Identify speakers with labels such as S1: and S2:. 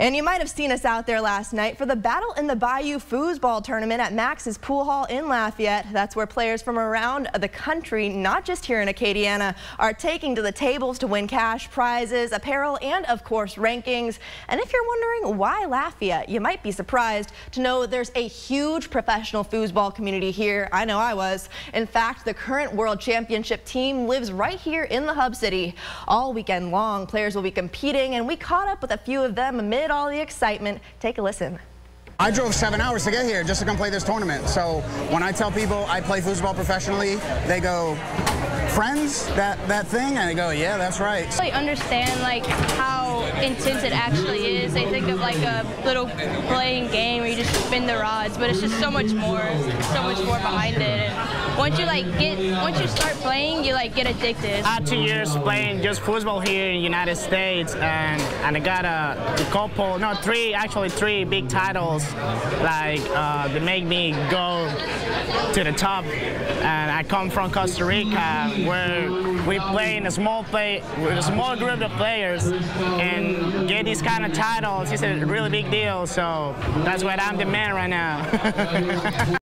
S1: And you might have seen us out there last night for the Battle in the Bayou Foosball Tournament at Max's Pool Hall in Lafayette. That's where players from around the country, not just here in Acadiana, are taking to the tables to win cash prizes, apparel, and of course rankings. And if you're wondering why Lafayette, you might be surprised to know there's a huge professional foosball community here. I know I was. In fact, the current world championship team lives right here in the hub city. All weekend long, players will be competing, and we caught up with a few of them amid all the excitement. Take a listen.
S2: I drove seven hours to get here just to come play this tournament. So when I tell people I play foosball professionally, they go, friends, that, that thing? And I go, yeah, that's right.
S3: I understand like how intense it actually is. They think of like a little playing game where you just spin the rods, but it's just so much more, so much more behind it. And once you like get, once you start playing, you like get addicted.
S4: I had two years playing just football here in the United States, and and I got a, a couple, no, three, actually three big titles, like uh, that make me go to the top. And I come from Costa Rica, where we play in a small play with a small group of players, and get these kind of titles. It's a really big deal. So that's why I'm the man right now.